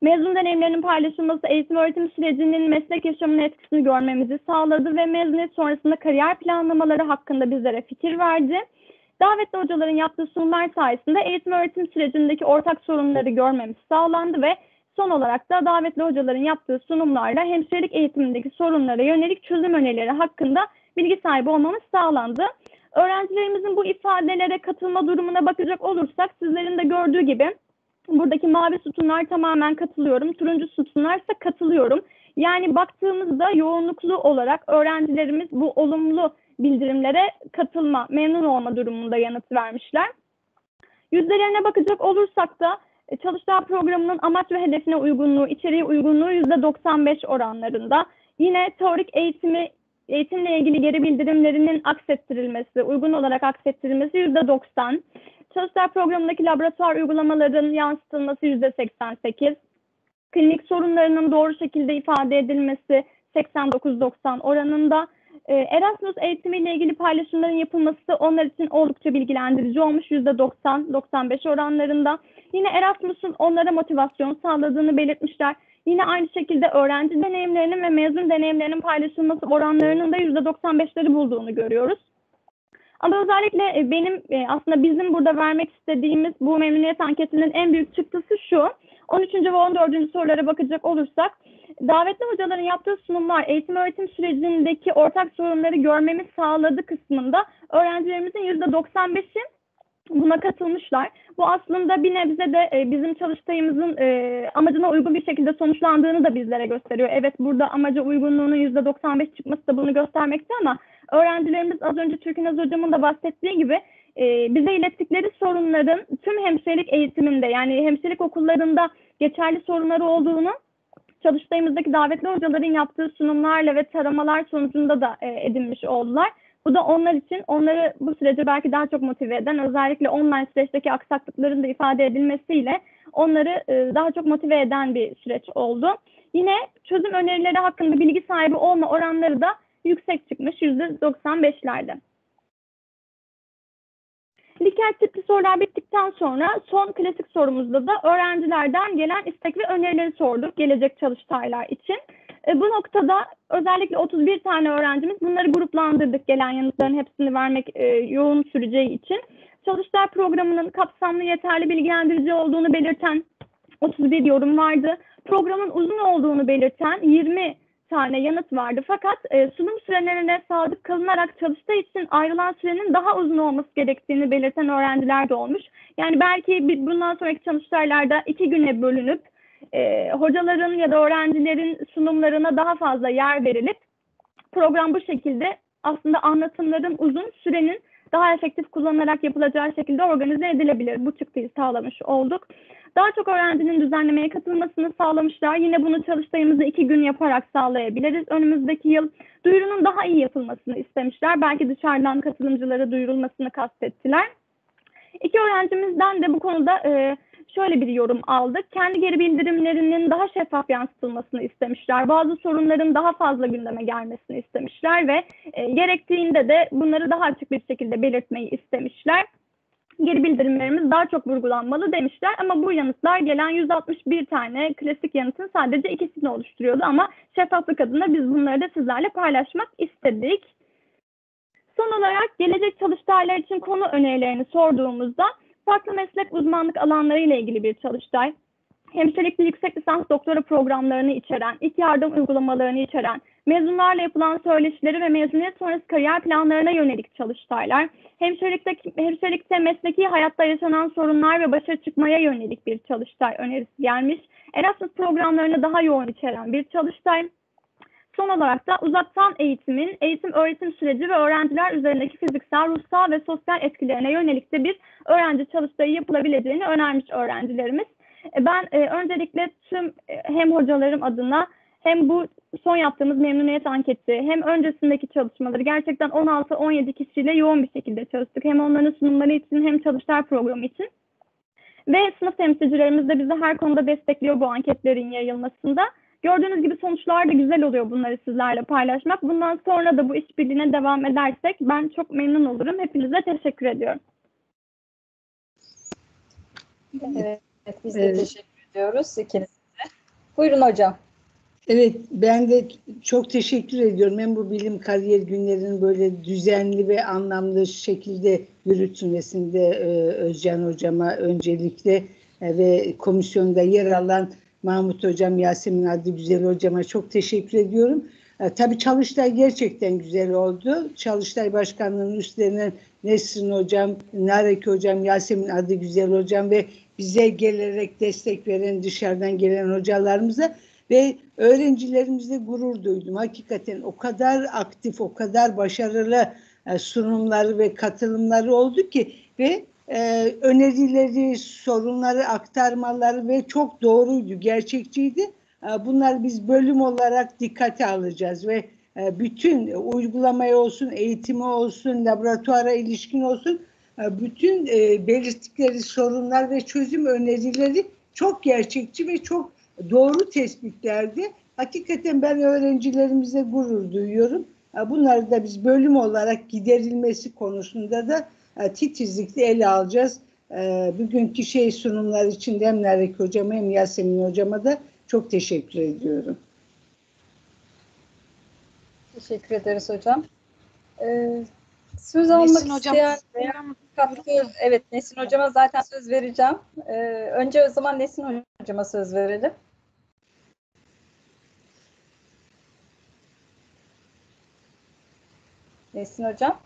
Mezun deneyimlerinin paylaşılması eğitim öğretim sürecinin meslek yaşamının etkisini görmemizi sağladı ve mezuniyet sonrasında kariyer planlamaları hakkında bizlere fikir verdi. Davetli hocaların yaptığı sunumlar sayesinde eğitim öğretim sürecindeki ortak sorunları görmemiz sağlandı ve son olarak da davetli hocaların yaptığı sunumlarla hemşirelik eğitimindeki sorunlara yönelik çözüm önerileri hakkında bilgi sahibi olmamız sağlandı. Öğrencilerimizin bu ifadelere katılma durumuna bakacak olursak sizlerin de gördüğü gibi buradaki mavi sütunlar tamamen katılıyorum, turuncu sütunlarsa katılıyorum. Yani baktığımızda yoğunluklu olarak öğrencilerimiz bu olumlu bildirimlere katılma, memnun olma durumunda yanıt vermişler. Yüzdelerine bakacak olursak da e, Çalıştay programının amaç ve hedefine uygunluğu, içeriği uygunluğu %95 oranlarında. Yine teorik eğitimi, eğitimle ilgili geri bildirimlerinin aksettirilmesi, uygun olarak aksettirilmesi %90. Çalıştay programındaki laboratuvar uygulamaların yansıtılması %88. Klinik sorunlarının doğru şekilde ifade edilmesi 89-90 oranında. Ee, Erasmus eğitimiyle ilgili paylaşımların yapılması onlar için oldukça bilgilendirici olmuş %90-95 oranlarında. Yine Erasmus'un onlara motivasyon sağladığını belirtmişler. Yine aynı şekilde öğrenci deneyimlerinin ve mezun deneyimlerinin paylaşılması oranlarının da %95'leri bulduğunu görüyoruz. Ama özellikle e, benim e, aslında bizim burada vermek istediğimiz bu memnuniyet anketinin en büyük çıktısı şu. 13. ve 14. sorulara bakacak olursak davetli hocaların yaptığı sunumlar eğitim öğretim sürecindeki ortak sorunları görmemiz sağladı kısmında öğrencilerimizin %95'i buna katılmışlar. Bu aslında bir nebze de e, bizim çalıştayımızın e, amacına uygun bir şekilde sonuçlandığını da bizlere gösteriyor. Evet burada amaca uygunluğunun %95 çıkması da bunu göstermekte ama öğrencilerimiz az önce Türkünaz hocamın da bahsettiği gibi e, bize ilettikleri sorunların tüm hemşirelik eğitiminde yani hemşirelik okullarında geçerli sorunları olduğunu çalıştayımızdaki davetli hocaların yaptığı sunumlarla ve taramalar sonucunda da e, edinmiş oldular. Bu da onlar için onları bu sürece belki daha çok motive eden özellikle online süreçteki aksaklıkların da ifade edilmesiyle onları e, daha çok motive eden bir süreç oldu. Yine çözüm önerileri hakkında bilgi sahibi olma oranları da yüksek çıkmış %95'lerde. Likert tipli sorular bittikten sonra son klasik sorumuzda da öğrencilerden gelen istek ve önerileri sorduk gelecek çalıştaylar için. E, bu noktada özellikle 31 tane öğrencimiz bunları gruplandırdık gelen yanıtların hepsini vermek e, yoğun süreceği için. Çalıştay programının kapsamlı yeterli bilgilendirici olduğunu belirten 31 yorum vardı. Programın uzun olduğunu belirten 20 tane yanıt vardı. Fakat e, sunum sürelerine sadık kalınarak çalıştığı için ayrılan sürenin daha uzun olması gerektiğini belirten öğrenciler de olmuş. Yani belki bir, bundan sonraki çalıştaylarda iki güne bölünüp e, hocaların ya da öğrencilerin sunumlarına daha fazla yer verilip program bu şekilde aslında anlatımların uzun sürenin daha efektif kullanılarak yapılacağı şekilde organize edilebilir. Bu çıktıyı sağlamış olduk. Daha çok öğrencinin düzenlemeye katılmasını sağlamışlar. Yine bunu çalıştayımızda iki gün yaparak sağlayabiliriz. Önümüzdeki yıl duyurunun daha iyi yapılmasını istemişler. Belki dışarıdan katılımcılara duyurulmasını kastettiler. İki öğrencimizden de bu konuda e, şöyle bir yorum aldık. Kendi geri bildirimlerinin daha şeffaf yansıtılmasını istemişler. Bazı sorunların daha fazla gündeme gelmesini istemişler ve e, gerektiğinde de bunları daha açık bir şekilde belirtmeyi istemişler. Geri bildirimlerimiz daha çok vurgulanmalı demişler ama bu yanıtlar gelen 161 tane klasik yanıtın sadece ikisini oluşturuyordu ama şeffaflık adına biz bunları da sizlerle paylaşmak istedik. Son olarak gelecek çalıştaylar için konu önerilerini sorduğumuzda farklı meslek uzmanlık alanları ile ilgili bir çalıştay. hemşirelikli yüksek lisans doktora programlarını içeren, ilk yardım uygulamalarını içeren, mezunlarla yapılan söyleşileri ve mezuniyet sonrası kariyer planlarına yönelik çalıştaylar, hemşirelikte, hemşirelikte mesleki hayatta yaşanan sorunlar ve başa çıkmaya yönelik bir çalıştay önerisi gelmiş. Erasmus programlarını daha yoğun içeren bir çalıştay. Son olarak da uzaktan eğitimin, eğitim öğretim süreci ve öğrenciler üzerindeki fiziksel, ruhsal ve sosyal etkilerine yönelik de bir öğrenci çalıştayı yapılabileceğini önermiş öğrencilerimiz. E, Ben e, öncelikle tüm e, hem hocalarım adına hem bu son yaptığımız memnuniyet anketi hem öncesindeki çalışmaları gerçekten 16-17 kişiyle yoğun bir şekilde çalıştık. Hem onların sunumları için hem çalıştay programı için. Ve sınıf temsilcilerimiz de bizi her konuda destekliyor bu anketlerin yayılmasında. Gördüğünüz gibi sonuçlar da güzel oluyor bunları sizlerle paylaşmak. Bundan sonra da bu işbirliğine devam edersek ben çok memnun olurum. Hepinize teşekkür ediyorum. Evet, biz de Evet. teşekkür ediyoruz ikinize. Buyurun hocam. Evet, ben de çok teşekkür ediyorum. Hem bu bilim kariyer günlerinin böyle düzenli ve anlamlı şekilde yürütülmesinde e, Özcan Hocama öncelikle e, ve komisyonda yer alan Mahmut Hocam, Yasemin Adlı Güzel Hocama çok teşekkür ediyorum. E, tabii Çalıştay gerçekten güzel oldu. Çalıştay Başkanlığı'nın üstlenen Nesrin Hocam, Narek Hocam, Yasemin Adı Güzel Hocam ve bize gelerek destek veren dışarıdan gelen hocalarımıza ve öğrencilerimizle gurur duydum. Hakikaten o kadar aktif, o kadar başarılı e, sunumları ve katılımları oldu ki ve e, önerileri, sorunları aktarmaları ve çok doğruydu, gerçekçiydi. E, bunlar biz bölüm olarak dikkate alacağız ve e, bütün uygulamaya olsun, eğitimi olsun, laboratuvara ilişkin olsun e, bütün e, belirttikleri sorunlar ve çözüm önerileri çok gerçekçi ve çok doğru tespitlerdi. Hakikaten ben öğrencilerimize gurur duyuyorum. E, Bunları da biz bölüm olarak giderilmesi konusunda da titizlikle ele alacağız. E, Bugünkü şey sunumlar için de hem Narek Hocama hem Yasemin Hocama da çok teşekkür ediyorum. Teşekkür ederiz hocam. Ee, söz almak Nesin hocam, isteyen katkı, evet Nesin hocama zaten söz vereceğim. Ee, önce o zaman Nesin hocama söz verelim. Nesin hocam.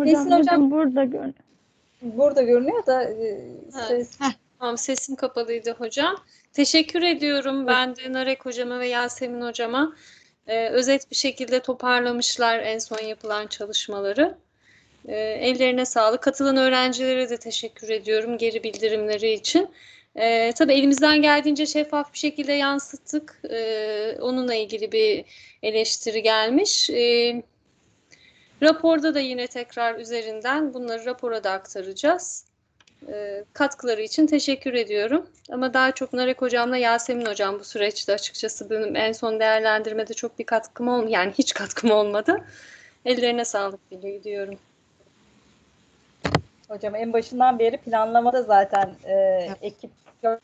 Hocam, Nesin hocam- burada gör. Burada görünüyor da e, Ha. ses- Tamam sesim kapalıydı hocam. Teşekkür ediyorum ben de Narek hocama ve Yasemin hocama. Ee, özet bir şekilde toparlamışlar en son yapılan çalışmaları. Ee, ellerine sağlık. Katılan öğrencilere de teşekkür ediyorum geri bildirimleri için. Ee, tabii elimizden geldiğince şeffaf bir şekilde yansıttık. Ee, onunla ilgili bir eleştiri gelmiş. Ee, raporda da yine tekrar üzerinden bunları rapora da aktaracağız e, katkıları için teşekkür ediyorum. Ama daha çok Narek Hocam'la Yasemin Hocam bu süreçte açıkçası benim en son değerlendirmede çok bir katkım olmadı. Yani hiç katkım olmadı. Ellerine sağlık diliyorum. Hocam en başından beri planlamada zaten e, ekip çok,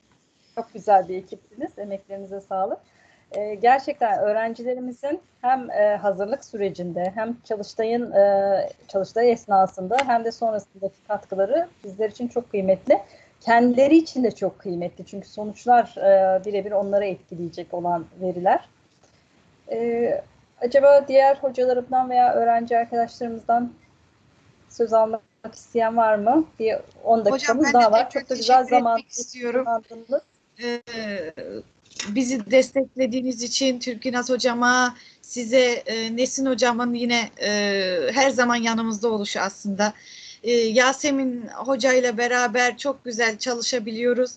çok güzel bir ekiptiniz. Emeklerinize sağlık. E, gerçekten öğrencilerimizin hem e, hazırlık sürecinde hem çalıştayın e, çalıştay esnasında hem de sonrasındaki katkıları bizler için çok kıymetli. Kendileri için de çok kıymetli. Çünkü sonuçlar e, birebir onlara etkileyecek olan veriler. E, acaba diğer hocalarımdan veya öğrenci arkadaşlarımızdan söz almak isteyen var mı? Bir 10 Hocam dakikamız de daha var. Çok da güzel zaman istiyorum. Ee, bizi desteklediğiniz için Türkinaz hocama, size e, Nesin hocamın yine e, her zaman yanımızda oluşu aslında. E, Yasemin hocayla beraber çok güzel çalışabiliyoruz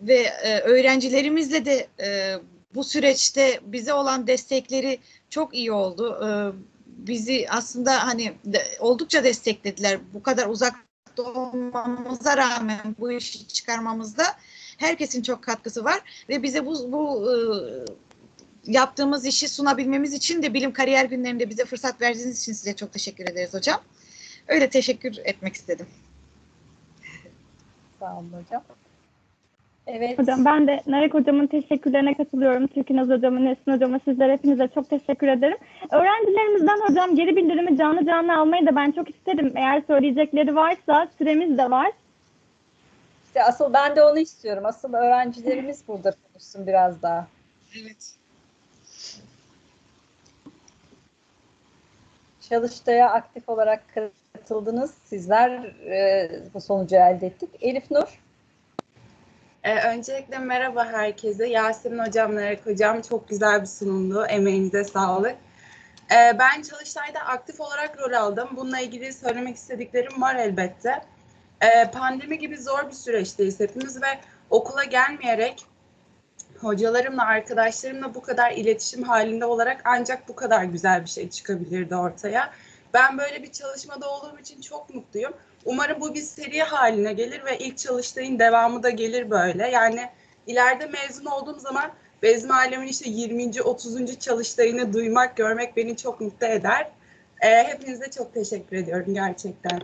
ve e, öğrencilerimizle de e, bu süreçte bize olan destekleri çok iyi oldu. E, bizi aslında hani de, oldukça desteklediler. Bu kadar uzakta olmamıza rağmen bu işi çıkarmamızda herkesin çok katkısı var ve bize bu, bu e, yaptığımız işi sunabilmemiz için de bilim kariyer günlerinde bize fırsat verdiğiniz için size çok teşekkür ederiz hocam. Öyle teşekkür etmek istedim. Sağ olun hocam. Evet. Hocam ben de Narek hocamın teşekkürlerine katılıyorum. Türkinaz hocamın, Nesin hocama sizlere hepinize çok teşekkür ederim. Öğrencilerimizden hocam geri bildirimi canlı canlı almayı da ben çok isterim. Eğer söyleyecekleri varsa süremiz de var. İşte asıl ben de onu istiyorum. Asıl öğrencilerimiz burada konuşsun biraz daha. Evet. Çalıştay'a aktif olarak katıldınız. Sizler e, bu sonucu elde ettik. Elif Nur. Ee, öncelikle merhaba herkese. Yasemin Hocam, Narek Hocam çok güzel bir sunumdu. Emeğinize sağlık. Ee, ben Çalıştay'da aktif olarak rol aldım. Bununla ilgili söylemek istediklerim var elbette. Ee, pandemi gibi zor bir süreçteyiz hepimiz ve okula gelmeyerek hocalarımla, arkadaşlarımla bu kadar iletişim halinde olarak ancak bu kadar güzel bir şey çıkabilirdi ortaya. Ben böyle bir çalışmada olduğum için çok mutluyum. Umarım bu bir seri haline gelir ve ilk çalıştayın devamı da gelir böyle. Yani ileride mezun olduğum zaman Bezmi Alem'in işte 20. 30. çalıştayını duymak, görmek beni çok mutlu eder. Ee, hepinize çok teşekkür ediyorum gerçekten.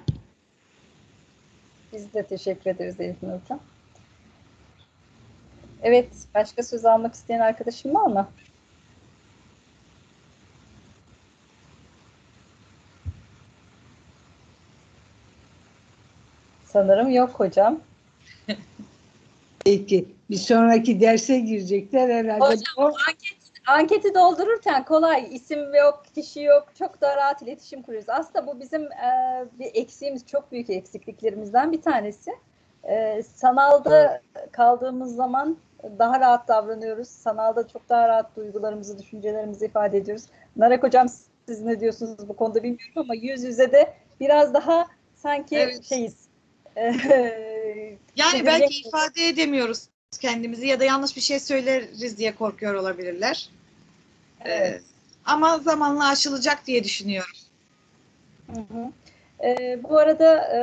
Biz de teşekkür ederiz Elif Nur Hocam. Evet, başka söz almak isteyen arkadaşım var mı? Sanırım yok hocam. Peki bir sonraki derse girecekler herhalde. Hocam, O- anket, anketi doldururken kolay, isim yok, kişi yok, çok daha rahat iletişim kuruyoruz. Aslında bu bizim e, bir eksiğimiz, çok büyük eksikliklerimizden bir tanesi. E, sanalda kaldığımız zaman daha rahat davranıyoruz. Sanalda çok daha rahat duygularımızı, düşüncelerimizi ifade ediyoruz. Narek Hocam siz ne diyorsunuz bu konuda bilmiyorum ama yüz yüze de biraz daha sanki Evet. şeyiz. E, Yani belki ifade edemiyoruz kendimizi ya da yanlış bir şey söyleriz diye korkuyor olabilirler. Evet. Ee, ama zamanla aşılacak diye düşünüyorum. Hı hı. Ee, bu arada e,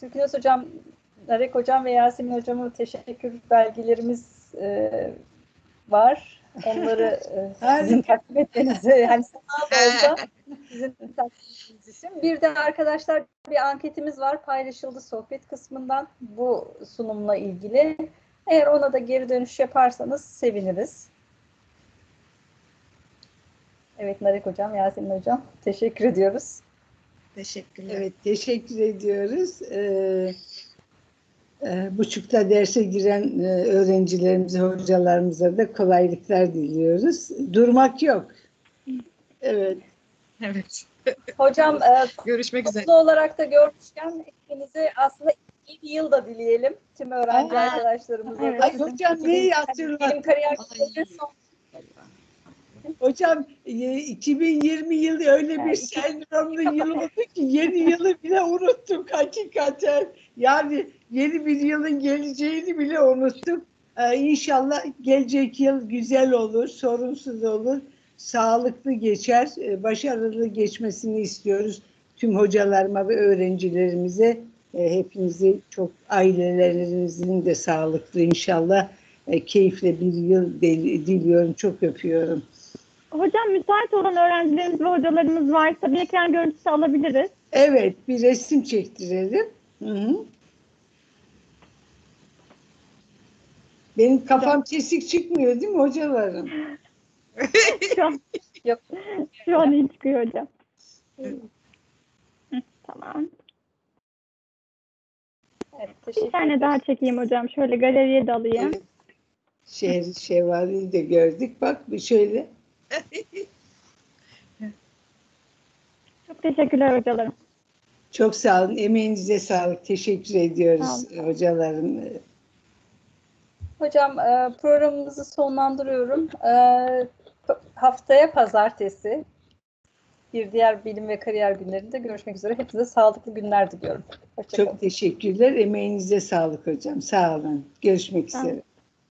Türkünes Hocam, Narek Hocam ve Yasemin Hocam'a teşekkür belgelerimiz e, var. Onları e, sizin takdim etmenizi, yani sanal da olsa sizin etmeniz için. Bir de arkadaşlar bir anketimiz var paylaşıldı sohbet kısmından bu sunumla ilgili. Eğer ona da geri dönüş yaparsanız seviniriz. Evet Narek Hocam, Yasemin Hocam teşekkür ediyoruz. Teşekkürler. Evet, teşekkür ediyoruz. Ee, e, buçukta derse giren e, öğrencilerimize, hocalarımıza da kolaylıklar diliyoruz. Durmak yok. Evet, Evet. Hocam e, Görüşmek üzere. olarak da görmüşken hepinize aslında iyi bir yıl da dileyelim tüm öğrenci Aa, arkadaşlarımıza. evet. Ay hocam neyi Benim hatırlat? kariyer son Hocam e, 2020 yılı öyle bir sendromlu yıl oldu ki yeni yılı bile unuttuk hakikaten. Yani yeni bir yılın geleceğini bile unuttuk. Ee, inşallah gelecek yıl güzel olur, sorunsuz olur, sağlıklı geçer, e, başarılı geçmesini istiyoruz. Tüm hocalarıma ve öğrencilerimize e, hepinizi çok ailelerinizin de sağlıklı inşallah e, keyifle bir yıl dil- diliyorum. Çok öpüyorum. Hocam müsait olan öğrencilerimiz ve hocalarımız varsa bir ekran görüntüsü alabiliriz. Evet, bir resim çektirelim. Hı hı. Benim kafam kesik çıkmıyor değil mi hocalarım? Şu an, Yok. şu an iyi çıkıyor hocam. Hı, tamam. Evet, Bir tane daha çekeyim hocam. Şöyle galeriye de alayım. Evet. Şehir şevaliyi de gördük. Bak bir şöyle. Çok teşekkürler hocalarım. Çok sağ olun. Emeğinize sağlık. Teşekkür ediyoruz Sağ hocalarım. Hocam e, programımızı sonlandırıyorum. E, haftaya pazartesi bir diğer bilim ve kariyer günlerinde görüşmek üzere. Hepinize sağlıklı günler diliyorum. Hoşçakalın. Çok teşekkürler. Emeğinize sağlık hocam. Sağ olun. Görüşmek olun. üzere.